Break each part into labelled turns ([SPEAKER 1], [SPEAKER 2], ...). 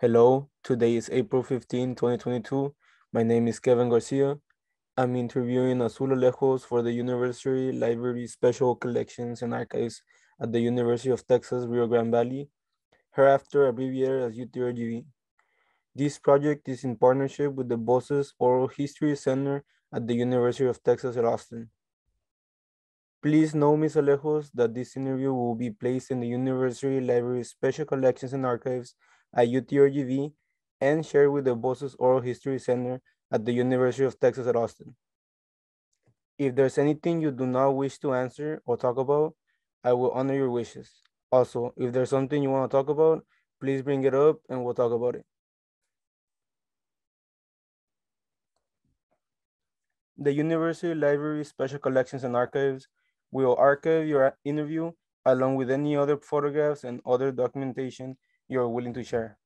[SPEAKER 1] Hello, today is April 15, 2022. My name is Kevin Garcia. I'm interviewing Azul Alejos for the University Library Special Collections and Archives at the University of Texas, Rio Grande Valley, hereafter abbreviated as UTRGV. This project is in partnership with the Voces Oral History Center at the University of Texas at Austin. Please know, Ms. Alejos, that this interview will be placed in the University Library Special Collections and Archives at UTRGV and shared with the Voces Oral History Center at the University of Texas at Austin. If there's anything you do not wish to answer or talk about, I will honor your wishes. Also, if there's something you want to talk about, please bring it up and we'll talk about it. The University Library Special Collections and Archives will archive your interview along with any other photographs and other documentation you're willing to share.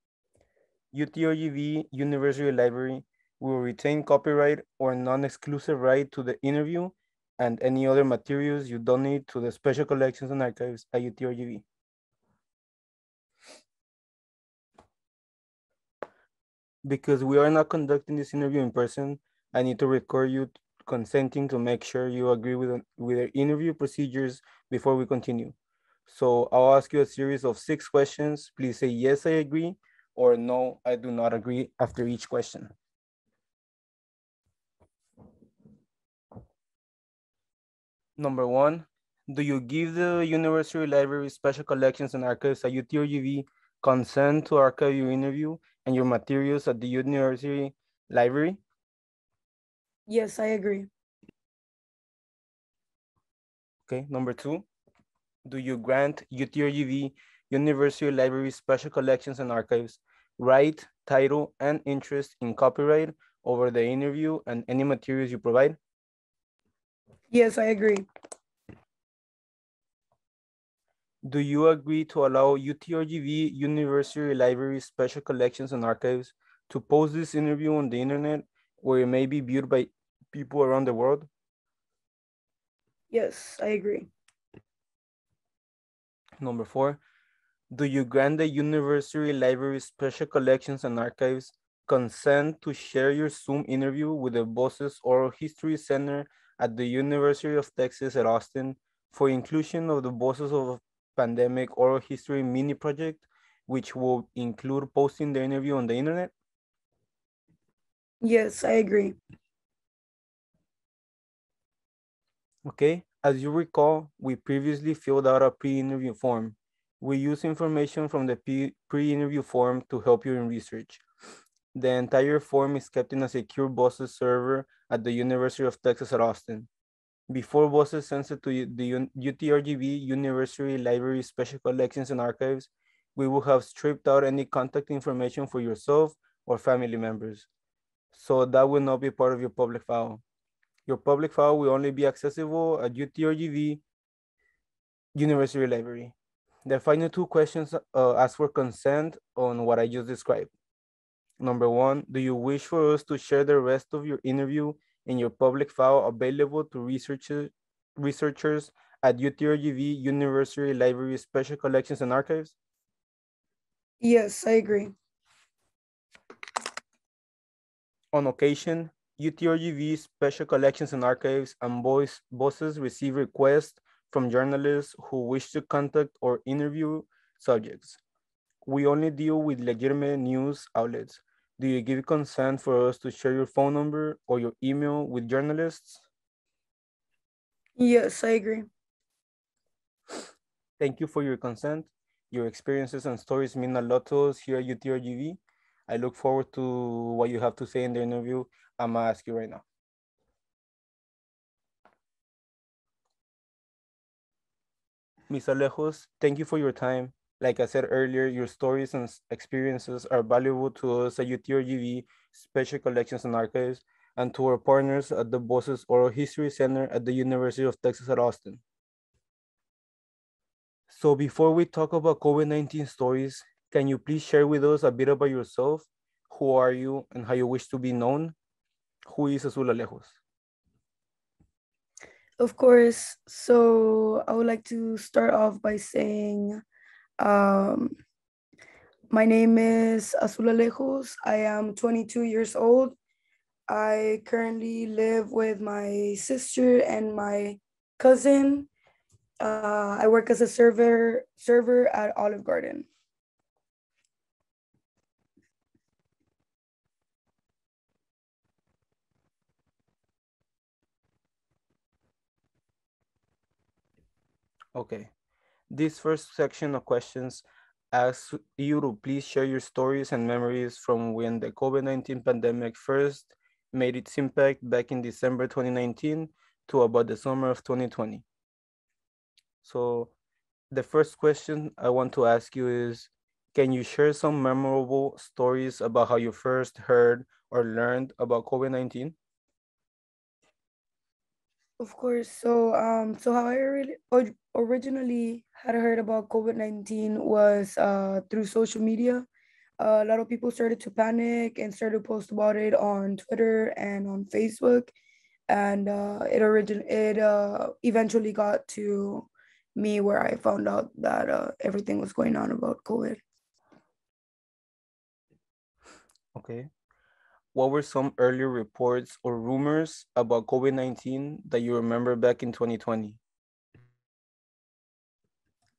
[SPEAKER 1] UTRGV University Library will retain copyright or non-exclusive right to the interview and any other materials you donate to the Special Collections and Archives at UTRGV. Because we are not conducting this interview in person, I need to record you consenting to make sure you agree with, with the interview procedures before we continue. So I'll ask you a series of six questions. Please say, yes, I agree, or no, I do not agree after each question. Number one, do you give the University Library Special Collections and Archives at UTRGV consent to archive your interview and your materials at the University Library?
[SPEAKER 2] Yes, I agree.
[SPEAKER 1] Okay, number two, do you grant UTRGV University Library Special Collections and Archives right, title, and interest in copyright over the interview and any materials you provide?
[SPEAKER 2] Yes, I agree.
[SPEAKER 1] Do you agree to allow UTRGV University Library Special Collections and Archives to post this interview on the internet where it may be viewed by people around the world?
[SPEAKER 2] Yes, I agree.
[SPEAKER 1] Number four, do you grant the University Library Special Collections and Archives consent to share your Zoom interview with the Voces Oral History Center at the University of Texas at Austin for inclusion of the Voices of Pandemic Oral History mini project, which will include posting the interview on the internet?
[SPEAKER 2] Yes, I agree.
[SPEAKER 1] Okay, as you recall, we previously filled out a pre-interview form. We use information from the pre-interview form to help you in research. The entire form is kept in a secure Voces server at the University of Texas at Austin. Before Voces sends it to the UTRGV University Library Special Collections and Archives, we will have stripped out any contact information for yourself or family members. So that will not be part of your public file. Your public file will only be accessible at UTRGV University Library. The final two questions uh, ask for consent on what I just described. Number one, do you wish for us to share the rest of your interview in your public file available to researchers, researchers at UTRGV University Library Special Collections and Archives?
[SPEAKER 2] Yes, I agree.
[SPEAKER 1] On occasion, UTRGV Special Collections and Archives and voice, Voces receive requests from journalists who wish to contact or interview subjects. We only deal with legitimate news outlets. Do you give consent for us to share your phone number or your email with journalists?
[SPEAKER 2] Yes, I agree.
[SPEAKER 1] Thank you for your consent. Your experiences and stories mean a lot to us here at UTRGV. I look forward to what you have to say in the interview I'm gonna ask you right now. Ms. Alejos, thank you for your time. Like I said earlier, your stories and experiences are valuable to us at UTRGV Special Collections and Archives and to our partners at the Voces Oral History Center at the University of Texas at Austin. So before we talk about COVID-19 stories, can you please share with us a bit about yourself? Who are you and how you wish to be known? Who is Azul Alejos?
[SPEAKER 2] Of course. So I would like to start off by saying um, My name is Azul Alejos. I am 22 years old. I currently live with my sister and my cousin. Uh, I work as a server server at Olive Garden.
[SPEAKER 1] Okay. This first section of questions asks you to please share your stories and memories from when the COVID-19 pandemic first made its impact back in December 2019 to about the summer of 2020. So the first question I want to ask you is, can you share some memorable stories about how you first heard or learned about COVID-19?
[SPEAKER 2] Of course. So, um, so how I really originally had heard about COVID nineteen was uh through social media. Uh, a lot of people started to panic and started to post about it on Twitter and on Facebook, and uh, it origin it uh eventually got to me where I found out that uh, everything was going on about COVID.
[SPEAKER 1] Okay. What were some earlier reports or rumors about COVID-19 that you remember back in 2020?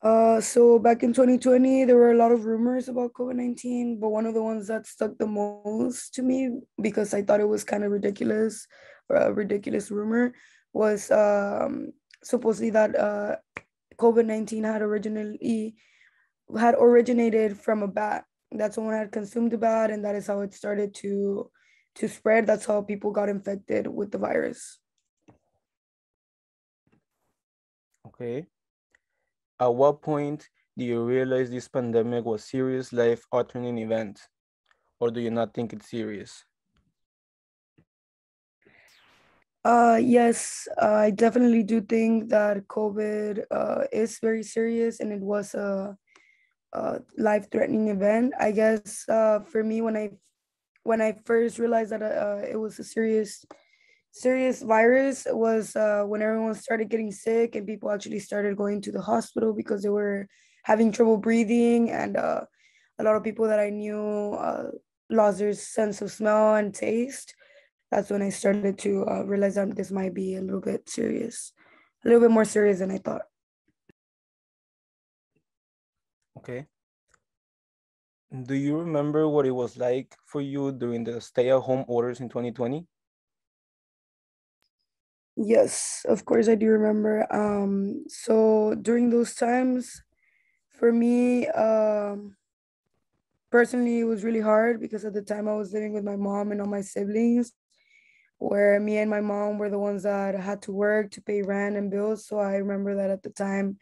[SPEAKER 2] Uh, so back in 2020, there were a lot of rumors about COVID-19, but one of the ones that stuck the most to me because I thought it was kind of ridiculous, or a ridiculous rumor, was um, supposedly that uh, COVID-19 had originally had originated from a bat. That someone had consumed a bat, and that is how it started to to spread. That's how people got infected with the virus.
[SPEAKER 1] Okay. At what point do you realize this pandemic was serious life-altering event? Or do you not think it's serious?
[SPEAKER 2] Uh, yes, I definitely do think that COVID uh, is very serious and it was a, a life-threatening event. I guess uh, for me, when I when I first realized that uh, it was a serious serious virus was uh, when everyone started getting sick and people actually started going to the hospital because they were having trouble breathing and uh, a lot of people that I knew uh, lost their sense of smell and taste. That's when I started to uh, realize that this might be a little bit serious, a little bit more serious than I thought.
[SPEAKER 1] Okay. Do you remember what it was like for you during the stay-at-home orders in 2020?
[SPEAKER 2] Yes, of course I do remember. Um, so during those times, for me, um, personally, it was really hard because at the time I was living with my mom and all my siblings, where me and my mom were the ones that had to work to pay rent and bills. So I remember that at the time,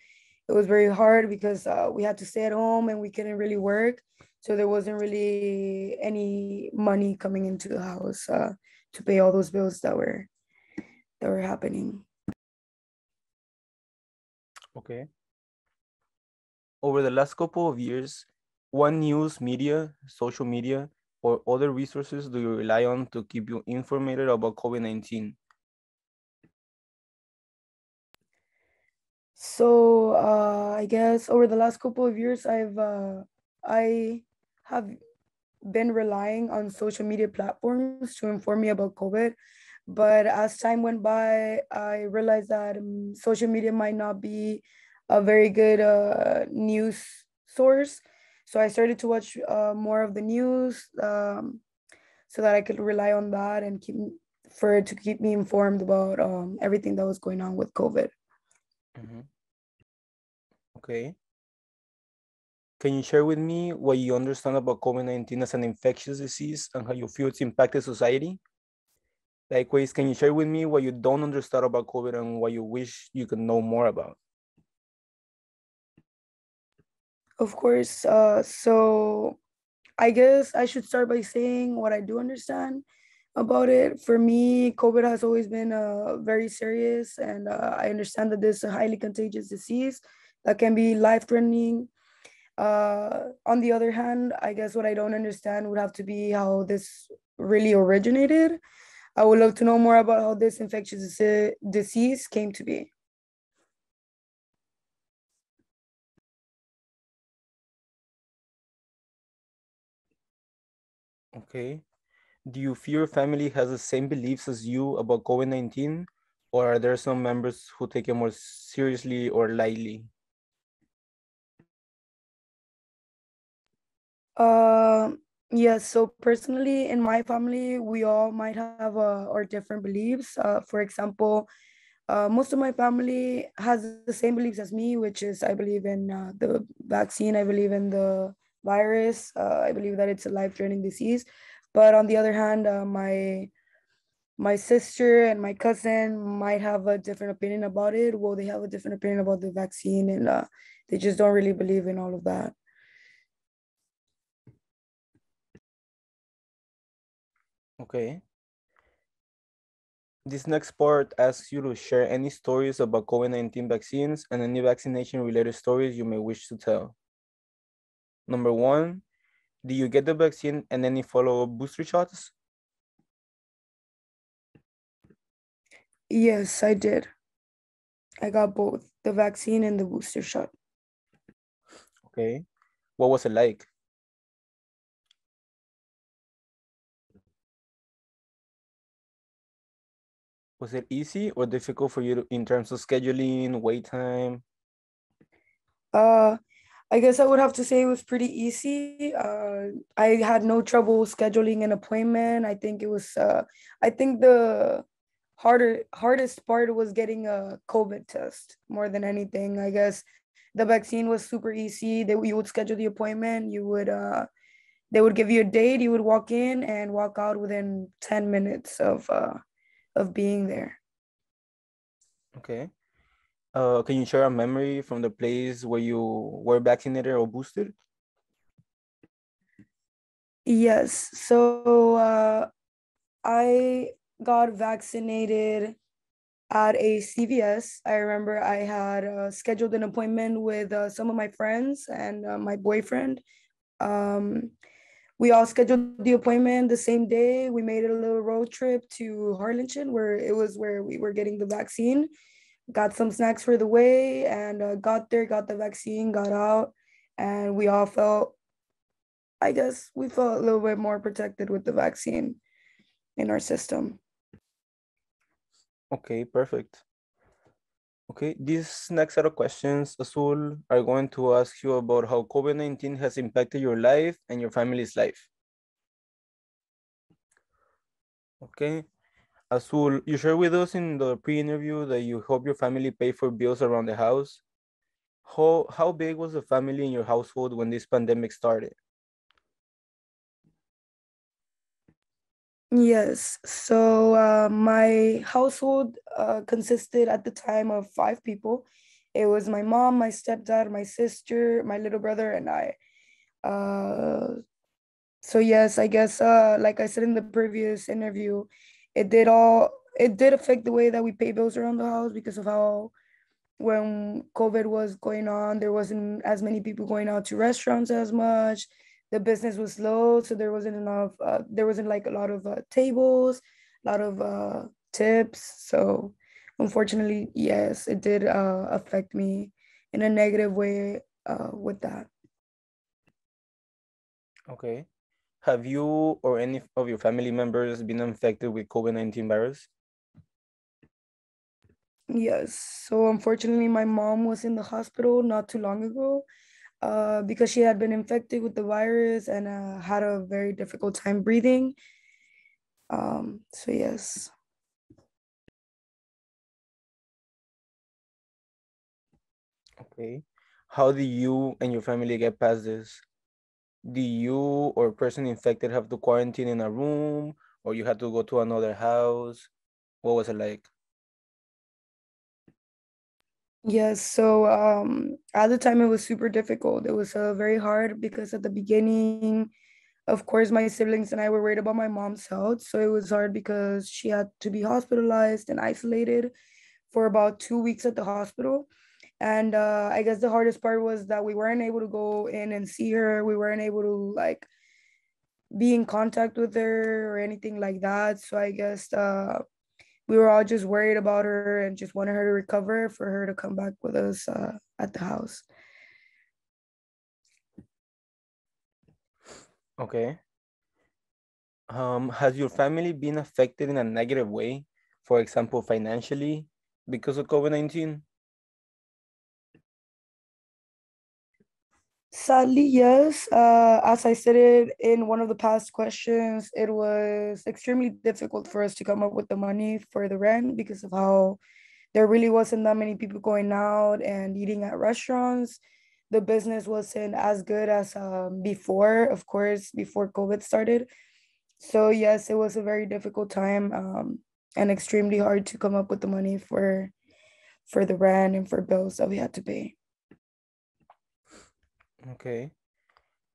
[SPEAKER 2] it was very hard because uh, we had to stay at home and we couldn't really work. So there wasn't really any money coming into the house uh, to pay all those bills that were that were happening.
[SPEAKER 1] Okay. Over the last couple of years, what news media, social media, or other resources do you rely on to keep you informed about COVID-19?
[SPEAKER 2] So uh, I guess over the last couple of years, I've uh, I have been relying on social media platforms to inform me about COVID. But as time went by, I realized that um, social media might not be a very good uh, news source. So I started to watch uh, more of the news um, so that I could rely on that and keep for to keep me informed about um, everything that was going on with COVID.
[SPEAKER 1] Mm -hmm. Okay. Can you share with me what you understand about COVID-19 as an infectious disease and how you feel it's impacted society? Likewise, can you share with me what you don't understand about COVID and what you wish you could know more about?
[SPEAKER 2] Of course. Uh, so I guess I should start by saying what I do understand about it. For me, COVID has always been uh, very serious, and uh, I understand that this is a highly contagious disease that can be life threatening. Uh, on the other hand, I guess what I don't understand would have to be how this really originated. I would love to know more about how this infectious disease came to be.
[SPEAKER 1] Okay. Do you feel your family has the same beliefs as you about COVID-19? Or are there some members who take it more seriously or lightly?
[SPEAKER 2] Uh, yes. So personally, in my family, we all might have uh, our different beliefs. Uh, for example, uh, most of my family has the same beliefs as me, which is I believe in uh, the vaccine. I believe in the virus. Uh, I believe that it's a life-threatening disease. But on the other hand, uh, my my sister and my cousin might have a different opinion about it. Well, they have a different opinion about the vaccine, and uh, they just don't really believe in all of that.
[SPEAKER 1] Okay. This next part asks you to share any stories about COVID-19 vaccines and any vaccination-related stories you may wish to tell. Number one, do you get the vaccine and any follow-up booster shots?
[SPEAKER 2] Yes, I did. I got both the vaccine and the booster shot.
[SPEAKER 1] Okay. What was it like? Was it easy or difficult for you to, in terms of scheduling, wait time?
[SPEAKER 2] Uh, I guess I would have to say it was pretty easy. Uh, I had no trouble scheduling an appointment. I think it was. Uh, I think the harder hardest part was getting a COVID test more than anything. I guess the vaccine was super easy. That you would schedule the appointment. You would. Uh, they would give you a date. You would walk in and walk out within ten minutes of. Of being there.
[SPEAKER 1] Okay. Uh, can you share a memory from the place where you were vaccinated or boosted?
[SPEAKER 2] Yes. So uh, I got vaccinated at a CVS. I remember I had uh, scheduled an appointment with uh, some of my friends and uh, my boyfriend. Um, we all scheduled the appointment the same day. We made it a little road trip to Harlingen, where it was where we were getting the vaccine. Got some snacks for the way, and uh, got there, got the vaccine, got out, and we all felt. I guess we felt a little bit more protected with the vaccine in our system.
[SPEAKER 1] Okay, perfect. Okay, these next set of questions, Azul, are going to ask you about how COVID-19 has impacted your life and your family's life. Okay, Azul, you shared with us in the pre-interview that you help your family pay for bills around the house. How, how big was the family in your household when this pandemic started?
[SPEAKER 2] Yes. So uh, my household uh, consisted at the time of five people. It was my mom, my stepdad, my sister, my little brother, and I. Uh, so yes, I guess uh, like I said in the previous interview, it did all it did affect the way that we pay bills around the house because of how when COVID was going on, there wasn't as many people going out to restaurants as much the business was slow, so there wasn't enough. Uh, there wasn't like a lot of uh, tables, a lot of uh, tips. So unfortunately, yes, it did uh, affect me in a negative way uh, with that.
[SPEAKER 1] Okay. Have you or any of your family members been infected with COVID-19 virus?
[SPEAKER 2] Yes. So unfortunately, my mom was in the hospital not too long ago uh, because she had been infected with the virus and uh, had a very difficult time breathing. Um, so, yes.
[SPEAKER 1] Okay. How do you and your family get past this? Do you or person infected have to quarantine in a room or you had to go to another house? What was it like?
[SPEAKER 2] Yes, so um, at the time it was super difficult. It was uh, very hard because at the beginning, of course, my siblings and I were worried about my mom's health. So it was hard because she had to be hospitalized and isolated for about two weeks at the hospital. And uh, I guess the hardest part was that we weren't able to go in and see her. We weren't able to like be in contact with her or anything like that. So I guess uh, we were all just worried about her and just wanted her to recover for her to come back with us uh, at the house.
[SPEAKER 1] Okay. Um, has your family been affected in a negative way, for example, financially, because of COVID 19?
[SPEAKER 2] Sadly, yes. Uh, as I stated in one of the past questions, it was extremely difficult for us to come up with the money for the rent because of how there really wasn't that many people going out and eating at restaurants. The business wasn't as good as um, before, of course, before COVID started. So, yes, it was a very difficult time um, and extremely hard to come up with the money for for the rent and for bills that we had to pay.
[SPEAKER 1] Okay.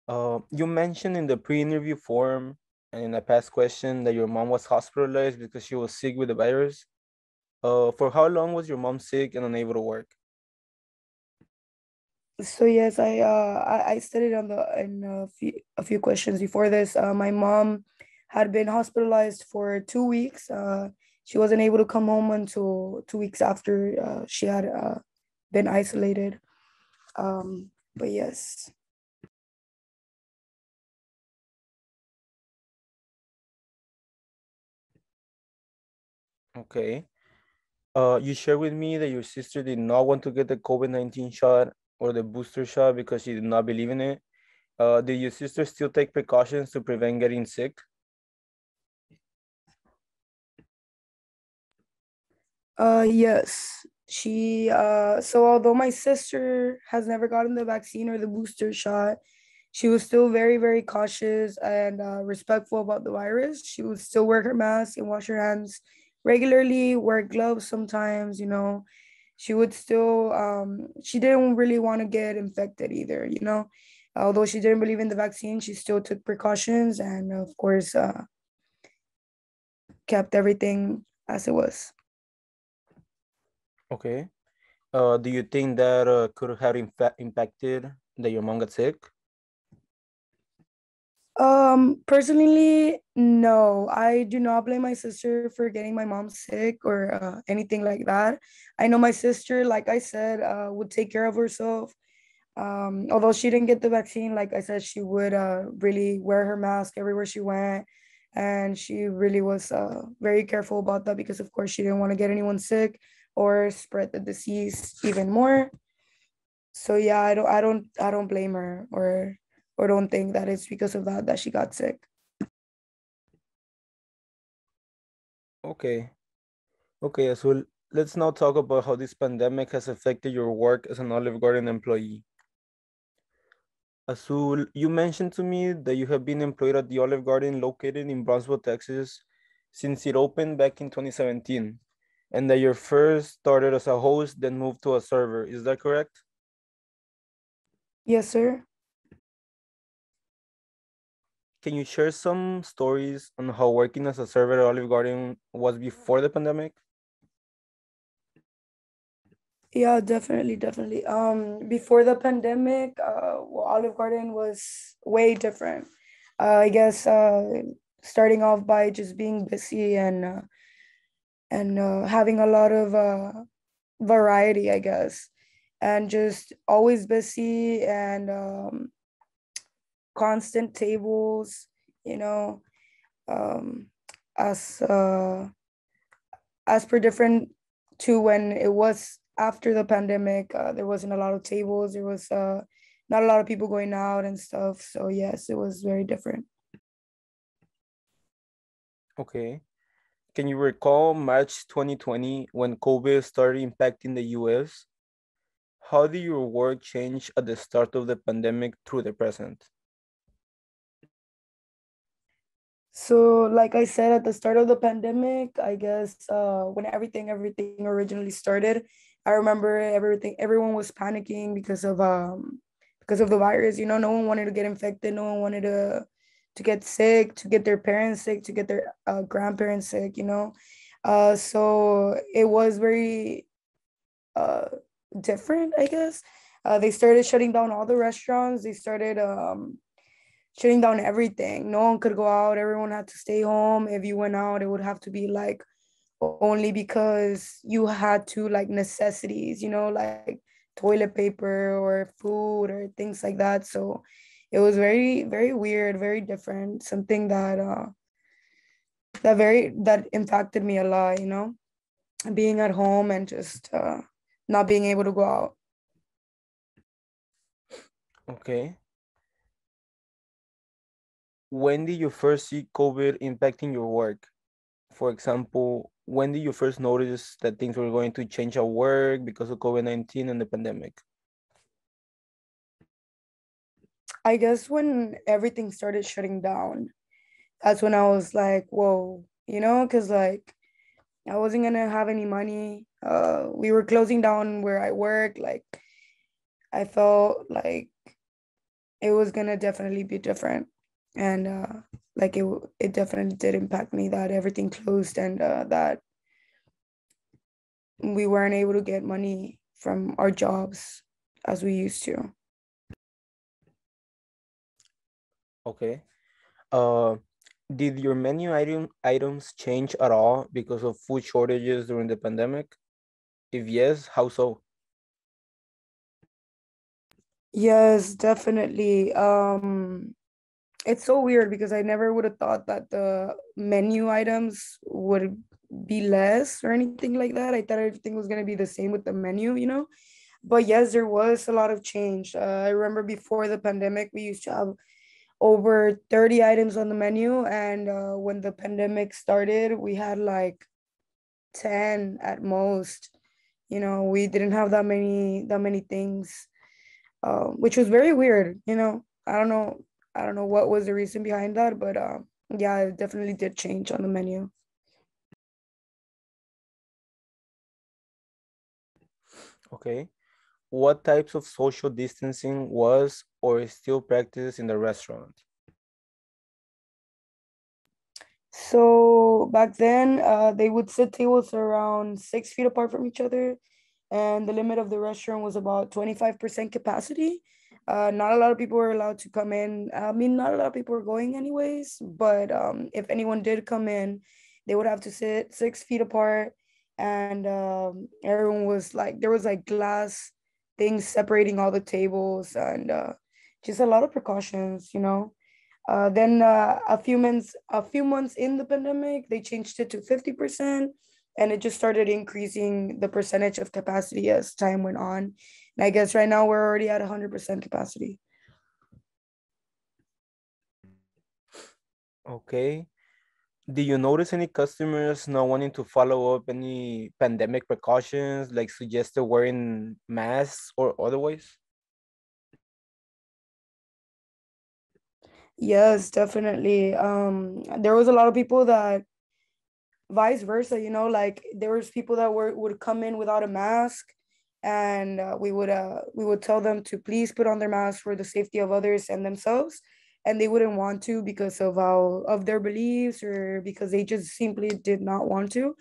[SPEAKER 1] Uh, you mentioned in the pre-interview form and in the past question that your mom was hospitalized because she was sick with the virus. Uh, for how long was your mom sick and unable to work?
[SPEAKER 2] So yes, I uh I, studied on the in a few a few questions before this. Uh, my mom had been hospitalized for two weeks. Uh, she wasn't able to come home until two weeks after uh, she had uh, been isolated. Um, but yes.
[SPEAKER 1] Okay. Uh, you shared with me that your sister did not want to get the COVID 19 shot or the booster shot because she did not believe in it. Uh, did your sister still take precautions to prevent getting sick?
[SPEAKER 2] Uh, yes. She, uh, so although my sister has never gotten the vaccine or the booster shot, she was still very, very cautious and uh, respectful about the virus. She would still wear her mask and wash her hands regularly, wear gloves sometimes, you know. She would still, um, she didn't really want to get infected either, you know. Although she didn't believe in the vaccine, she still took precautions and, of course, uh, kept everything as it was.
[SPEAKER 1] Okay. Uh, do you think that uh, could have impacted that your mom got sick?
[SPEAKER 2] Um, personally, no. I do not blame my sister for getting my mom sick or uh, anything like that. I know my sister, like I said, uh, would take care of herself. Um, although she didn't get the vaccine, like I said, she would uh, really wear her mask everywhere she went. And she really was uh, very careful about that because, of course, she didn't want to get anyone sick or spread the disease even more. So yeah, I don't I don't I don't blame her or or don't think that it's because of that that she got sick.
[SPEAKER 1] Okay. Okay, Azul, let's now talk about how this pandemic has affected your work as an Olive Garden employee. Azul, you mentioned to me that you have been employed at the Olive Garden located in Brownsville, Texas, since it opened back in 2017 and that you first started as a host, then moved to a server. Is that correct?
[SPEAKER 2] Yes, sir.
[SPEAKER 1] Can you share some stories on how working as a server at Olive Garden was before the pandemic?
[SPEAKER 2] Yeah, definitely, definitely. Um, before the pandemic, uh, well, Olive Garden was way different. Uh, I guess uh, starting off by just being busy and uh, and uh, having a lot of uh, variety, I guess, and just always busy and um, constant tables, you know, um, as uh, as per different to when it was after the pandemic. Uh, there wasn't a lot of tables. There was uh, not a lot of people going out and stuff. So yes, it was very different.
[SPEAKER 1] Okay. Can you recall March 2020 when COVID started impacting the US? How did your work change at the start of the pandemic through the present?
[SPEAKER 2] So, like I said at the start of the pandemic, I guess uh, when everything everything originally started, I remember everything everyone was panicking because of um because of the virus. You know, no one wanted to get infected. No one wanted to to get sick, to get their parents sick, to get their uh, grandparents sick, you know. Uh, so it was very uh, different, I guess. Uh, they started shutting down all the restaurants. They started um, shutting down everything. No one could go out. Everyone had to stay home. If you went out, it would have to be like only because you had to like necessities, you know, like toilet paper or food or things like that. So it was very very weird very different something that uh that very that impacted me a lot you know? Being at home and just uh, not being able to go out.
[SPEAKER 1] Okay. When did you first see covid impacting your work? For example when did you first notice that things were going to change at work because of covid-19 and the pandemic
[SPEAKER 2] i guess when everything started shutting down that's when I was like, whoa, you know, because like I wasn't gonna have any money. Uh, we were closing down where I work. Like, I felt like it was gonna definitely be different, and uh, like it it definitely did impact me that everything closed and uh, that we weren't able to get money from our jobs as we used to.
[SPEAKER 1] Okay. Uh, did your menu item items change at all because of food shortages during the pandemic? If yes, how so?
[SPEAKER 2] Yes, definitely. Um, it's so weird because I never would have thought that the menu items would be less or anything like that. I thought everything was gonna be the same with the menu, you know. But yes, there was a lot of change. Uh, I remember before the pandemic, we used to have over 30 items on the menu and uh, when the pandemic started we had like 10 at most. You know we didn't have that many that many things uh, which was very weird you know? I don't know i don't know what was the reason behind that but uh, yeah it definitely did change on the menu.
[SPEAKER 1] Okay. What types of social distancing was or still practice in the restaurant?
[SPEAKER 2] So back then, uh, they would sit tables around six feet apart from each other, and the limit of the restaurant was about 25% capacity. Uh, not a lot of people were allowed to come in. I mean, not a lot of people were going anyways, but um, if anyone did come in, they would have to sit six feet apart, and um, everyone was like, there was like glass things separating all the tables and uh, just a lot of precautions, you know. Uh, then uh, a few months a few months in the pandemic, they changed it to 50%, and it just started increasing the percentage of capacity as time went on. And I guess right now we're already at 100% capacity.
[SPEAKER 1] Okay. Do you notice any customers not wanting to follow up any pandemic precautions, like suggested wearing masks or otherwise?
[SPEAKER 2] Yes, definitely. Um, there was a lot of people that vice versa, you know, like there was people that were would come in without a mask and uh, we would uh we would tell them to please put on their mask for the safety of others and themselves and they wouldn't want to because of how of their beliefs or because they just simply did not want to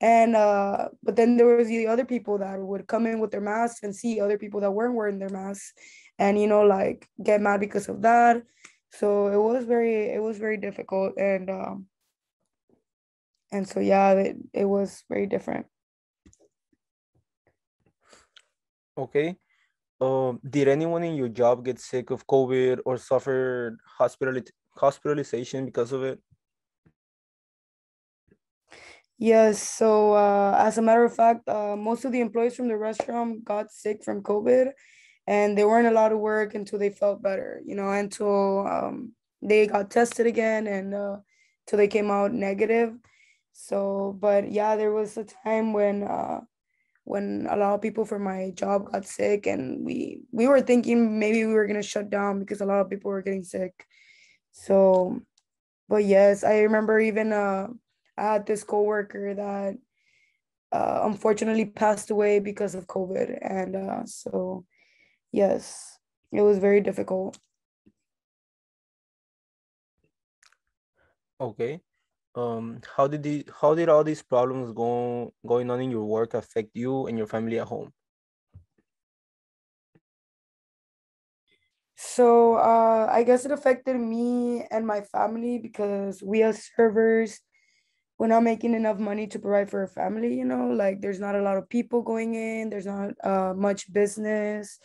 [SPEAKER 2] and uh but then there was the other people that would come in with their masks and see other people that weren't wearing their masks and you know like get mad because of that so it was very it was very difficult and um and so yeah it, it was very different
[SPEAKER 1] okay um, did anyone in your job get sick of COVID or suffer hospital hospitalization because of it?
[SPEAKER 2] Yes. So, uh, as a matter of fact, uh, most of the employees from the restaurant got sick from COVID, and they weren't allowed to work until they felt better. You know, until um, they got tested again, and uh, they came out negative. So, but yeah, there was a time when uh, when a lot of people from my job got sick and we we were thinking maybe we were to shut down because a lot of people were getting sick so but yes i remember even uh i had this coworker that uh, unfortunately passed away because of covid and uh so yes. It was very difficult.
[SPEAKER 1] Okay. Um how did the how did all these problems go going on in your work affect you and your family at home?
[SPEAKER 2] So uh i guess it affected me and my family because we as servers we're not making enough money to provide for a family you know? Like there's not a lot of people going in there's not uh, much business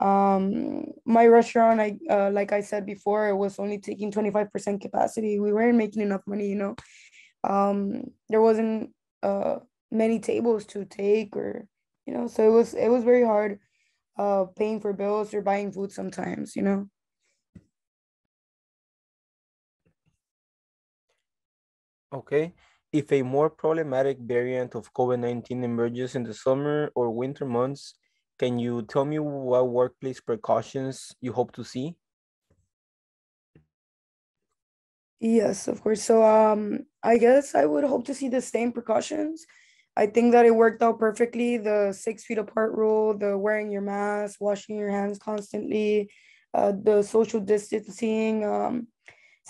[SPEAKER 2] um my restaurant i uh, like i said before it was only taking 25% capacity. We weren't making enough money you know? Um, there wasn't uh, many tables to take or you know so it was it was very hard uh, paying for bills or buying food sometimes you know?
[SPEAKER 1] Okay. If a more problematic variant of COVID-19 emerges in the summer or winter months, can you tell me what workplace precautions you hope to see?
[SPEAKER 2] Yes, of course. So um I guess I would hope to see the same precautions. I think that it worked out perfectly. The six feet apart rule, the wearing your mask, washing your hands constantly, uh, the social distancing, um,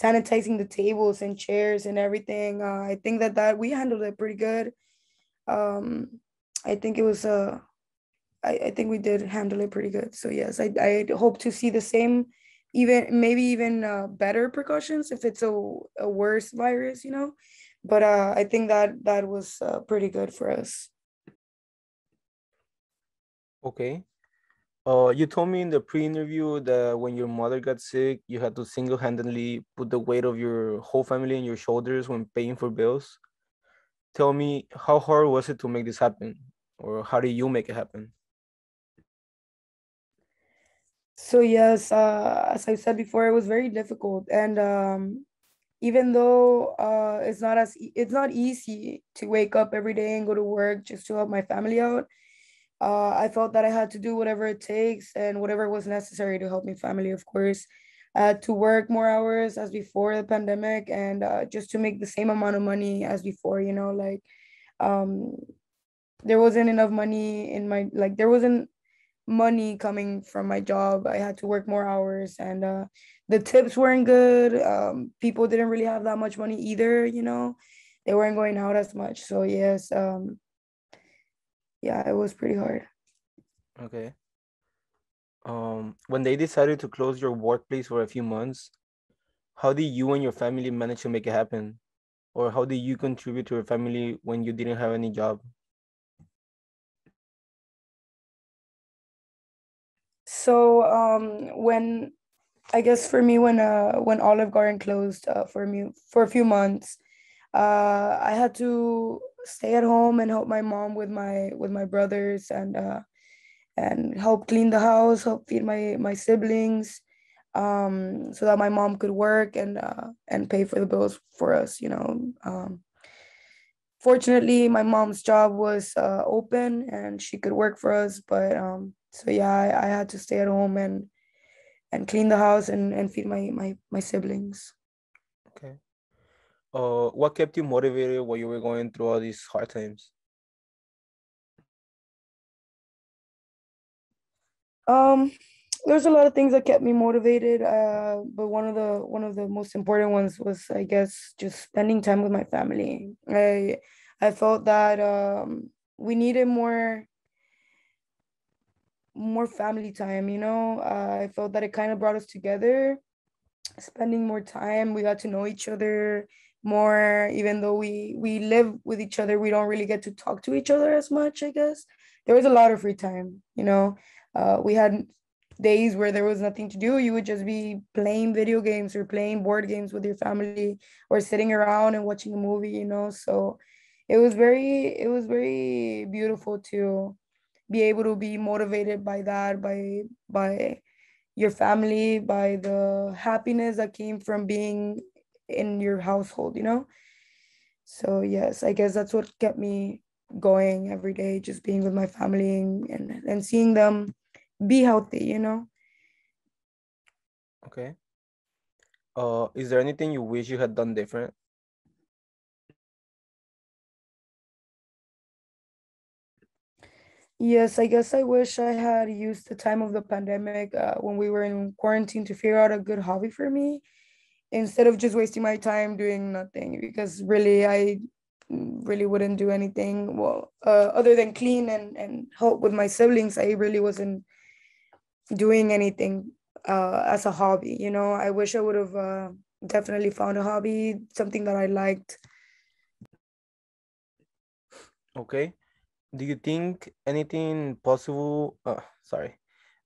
[SPEAKER 2] sanitizing the tables and chairs and everything. Uh, I think that that we handled it pretty good. Um, I think it was uh, I, I think we did handle it pretty good. So yes, I I hope to see the same even maybe even uh, better precautions if it's a, a worse virus you know but uh, i think that that was uh, pretty good for us
[SPEAKER 1] Okay. Uh, you told me in the pre-interview that when your mother got sick, you had to single-handedly put the weight of your whole family on your shoulders when paying for bills. Tell me, how hard was it to make this happen? Or how did you make it happen?
[SPEAKER 2] So yes uh, as i said before it was very difficult. And um, even though uh, it's not as e- it's not easy to wake up every day and go to work just to help my family out uh, i felt that i had to do whatever it takes and whatever was necessary to help my family of course. To work more hours as before the pandemic and uh, just to make the same amount of money as before you know like um, there wasn't enough money in my like there wasn't money coming from my job. I had to work more hours and uh, the tips weren't good. Um, people didn't really have that much money either, you know. They weren't going out as much. So yes, um, yeah, it was pretty hard.
[SPEAKER 1] Okay. Um, when they decided to close your workplace for a few months, how did you and your family manage to make it happen? Or how did you contribute to your family when you didn't have any job?
[SPEAKER 2] So um, when I guess for me when uh when Olive Garden closed uh, for me for a few months, uh, I had to stay at home and help my mom with my with my brothers and uh, and help clean the house, help feed my my siblings, um, so that my mom could work and uh, and pay for the bills for us. You know, um, fortunately, my mom's job was uh, open and she could work for us, but um, so yeah, I, I had to stay at home and and clean the house and, and feed my, my my siblings.
[SPEAKER 1] Okay. Uh, what kept you motivated while you were going through all these hard times?
[SPEAKER 2] Um, there's a lot of things that kept me motivated. Uh, but one of the one of the most important ones was, I guess, just spending time with my family. I I felt that um, we needed more more family time. You know, uh, I felt that it kind of brought us together. Spending more time, we got to know each other more. Even though we we live with each other, we don't really get to talk to each other as much. I guess there was a lot of free time. You know, uh, we had days where there was nothing to do you would just be playing video games or playing board games with your family or sitting around and watching a movie you know? So it was very it was very beautiful to be able to be motivated by that by by your family by the happiness that came from being in your household you know? So yes i guess that's what kept me going every day just being with my family and and, and seeing them be healthy you know
[SPEAKER 1] Okay. Uh, is there anything you wish you had done different?
[SPEAKER 2] yes i guess i wish i had used the time of the pandemic uh, when we were in quarantine to figure out a good hobby for me instead of just wasting my time doing nothing because really i really wouldn't do anything well uh, other than clean and and help with my siblings i really wasn't doing anything uh, as a hobby. You know, I wish I would have uh, definitely found a hobby, something that I liked.
[SPEAKER 1] Okay. Do you think anything possible, uh, sorry,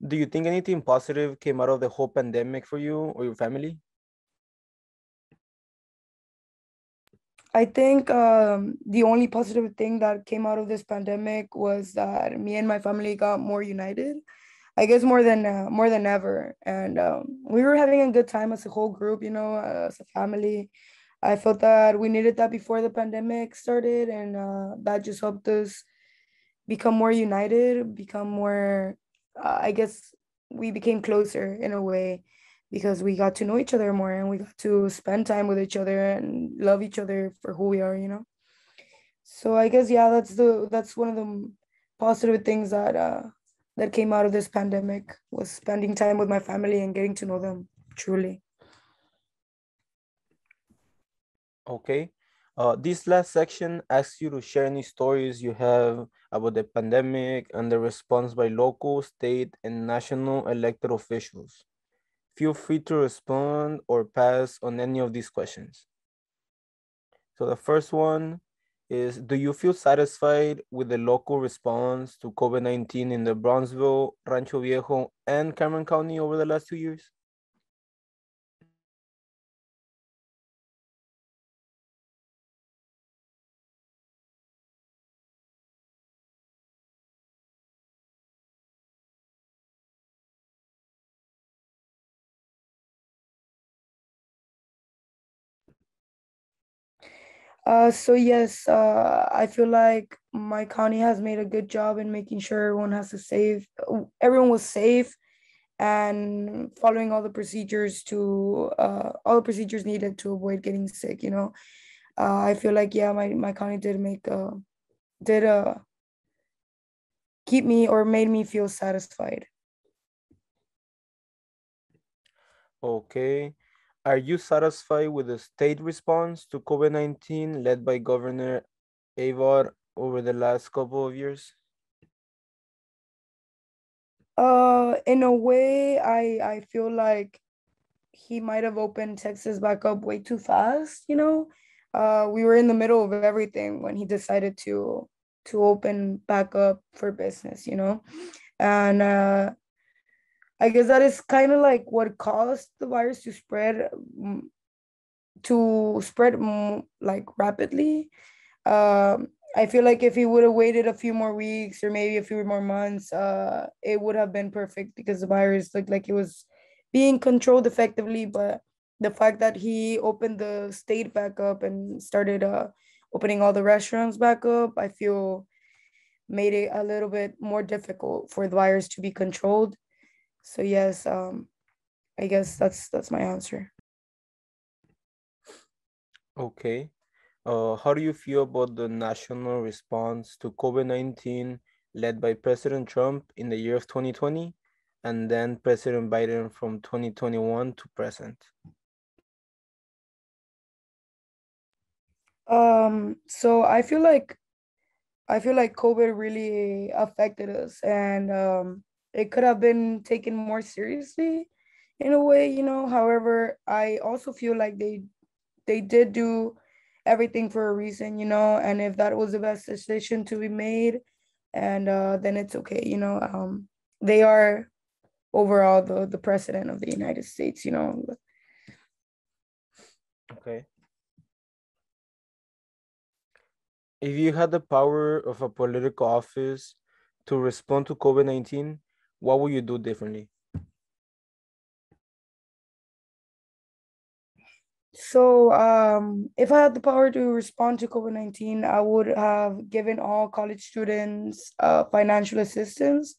[SPEAKER 1] do you think anything positive came out of the whole pandemic for you or your family?
[SPEAKER 2] I think um, the only positive thing that came out of this pandemic was that me and my family got more united. I guess more than uh, more than ever, and um, we were having a good time as a whole group. You know, uh, as a family. I felt that we needed that before the pandemic started, and uh, that just helped us become more united, become more. Uh, I guess we became closer in a way because we got to know each other more and we got to spend time with each other and love each other for who we are you know so i guess yeah that's the that's one of the positive things that uh that came out of this pandemic was spending time with my family and getting to know them truly
[SPEAKER 1] okay uh, this last section asks you to share any stories you have about the pandemic and the response by local, state, and national elected officials. Feel free to respond or pass on any of these questions. So the first one is, do you feel satisfied with the local response to COVID-19 in the Brownsville, Rancho Viejo, and Cameron County over the last two years?
[SPEAKER 2] Uh, so yes, uh, I feel like my county has made a good job in making sure everyone has to save, everyone was safe and following all the procedures to uh, all the procedures needed to avoid getting sick. You know, uh, I feel like yeah, my my county did make uh did uh keep me or made me feel satisfied.
[SPEAKER 1] Okay. Are you satisfied with the state response to COVID-19 led by Governor Abbott over the last couple of years?
[SPEAKER 2] Uh, in a way, I I feel like he might have opened Texas back up way too fast. You know, uh, we were in the middle of everything when he decided to to open back up for business. You know, and uh, I guess that is kind of like what caused the virus to spread mm, to spread like rapidly. Um, I feel like if he would have waited a few more weeks or maybe a few more months, uh, it would have been perfect because the virus looked like it was being controlled effectively. But the fact that he opened the state back up and started uh, opening all the restaurants back up, I feel made it a little bit more difficult for the virus to be controlled so yes um i guess that's that's my answer.
[SPEAKER 1] Okay. Uh how do you feel about the national response to covid-19 led by president trump in the year of 2020 and then president biden from 2021 to present?
[SPEAKER 2] Um so i feel like i feel like covid really affected us and um it could have been taken more seriously in a way you know. However i also feel like they they did do everything for a reason you know. And if that was the best decision to be made and uh, then it's okay you know. Um, they are overall the the president of the united states you know.
[SPEAKER 1] Okay. If you had the power of a political office to respond to covid-19 what would you do differently?
[SPEAKER 2] So, um, if I had the power to respond to COVID 19, I would have given all college students uh, financial assistance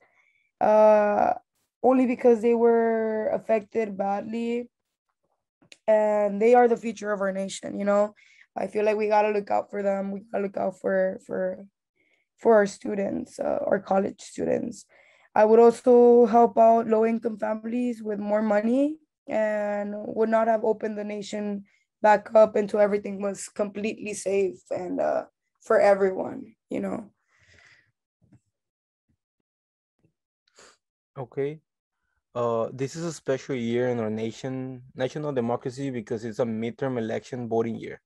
[SPEAKER 2] uh, only because they were affected badly and they are the future of our nation. You know, I feel like we got to look out for them. We got to look out for, for, for our students, uh, our college students. I would also help out low income families with more money and would not have opened the nation back up until everything was completely safe and uh, for everyone, you know.
[SPEAKER 1] Okay. Uh, this is a special year in our nation, national democracy, because it's a midterm election voting year.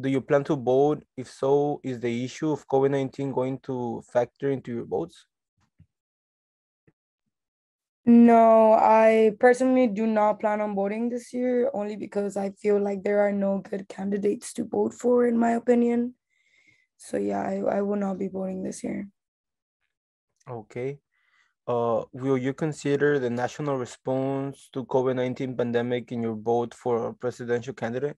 [SPEAKER 1] Do you plan to vote? If so, is the issue of COVID-19 going to factor into your votes?
[SPEAKER 2] No, I personally do not plan on voting this year only because I feel like there are no good candidates to vote for, in my opinion. So yeah, I, I will not be voting this year.
[SPEAKER 1] Okay. Uh, will you consider the national response to COVID-19 pandemic in your vote for a presidential candidate?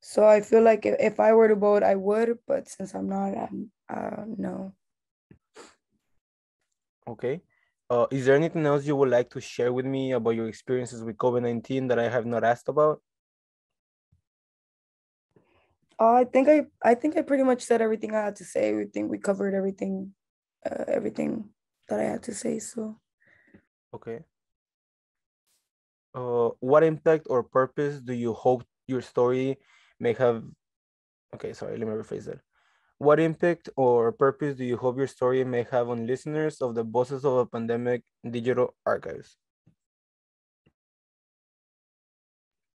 [SPEAKER 2] So I feel like if, if I were to vote, I would, but since I'm not, I'm, uh, no.
[SPEAKER 1] Okay. Uh, is there anything else you would like to share with me about your experiences with COVID-19 that I have not asked about?
[SPEAKER 2] Uh, I think I I think I pretty much said everything I had to say. I think we covered everything, uh, everything that I had to say. So.
[SPEAKER 1] Okay. Uh, what impact or purpose do you hope your story may have? Okay, sorry, let me rephrase that. What impact or purpose do you hope your story may have on listeners of the Voces of a Pandemic digital archives?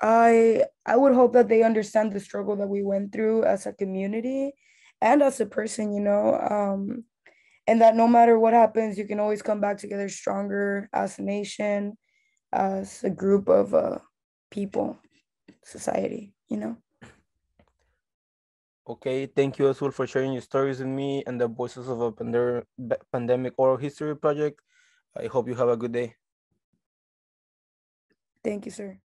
[SPEAKER 2] I I would hope that they understand the struggle that we went through as a community and as a person, you know, um, and that no matter what happens, you can always come back together stronger as a nation, as a group of uh, people, society, you know.
[SPEAKER 1] Okay, thank you, Azul, for sharing your stories with me and the Voces of a Pand Pandemic Oral History Project. I hope you have a good day.
[SPEAKER 2] Thank you, sir.